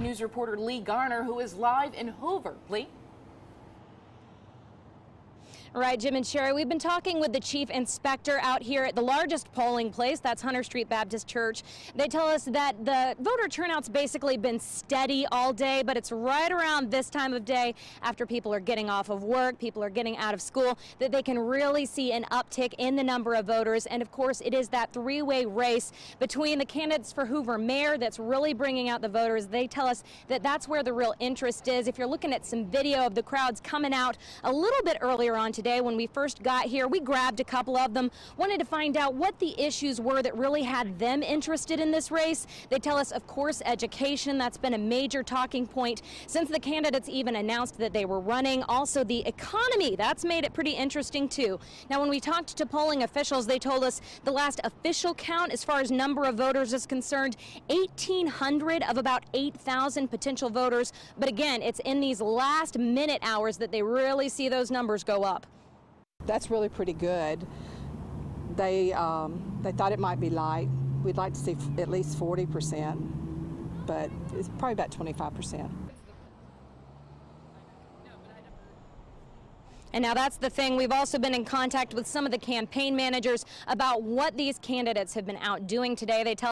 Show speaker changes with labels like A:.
A: News reporter Lee Garner, who is live in Hoover. Lee?
B: Right, Jim and Sherry, we've been talking with the chief inspector out here at the largest polling place, that's Hunter Street Baptist Church. They tell us that the voter turnout's basically been steady all day, but it's right around this time of day after people are getting off of work, people are getting out of school, that they can really see an uptick in the number of voters. And of course, it is that three-way race between the candidates for Hoover mayor that's really bringing out the voters. They tell us that that's where the real interest is. If you're looking at some video of the crowds coming out a little bit earlier on today when we first got here. We grabbed a couple of them, wanted to find out what the issues were that really had them interested in this race. They tell us, of course, education. That's been a major talking point since the candidates even announced that they were running. Also, the economy. That's made it pretty interesting, too. Now, when we talked to polling officials, they told us the last official count as far as number of voters is concerned, 1,800 of about 8,000 potential voters. But again, it's in these last minute hours that they really see those numbers go up.
C: That's really pretty good. They, um, they thought it might be light. We'd like to see at least 40%, but it's probably about 25%.
B: And now that's the thing. We've also been in contact with some of the campaign managers about what these candidates have been out doing today. They tell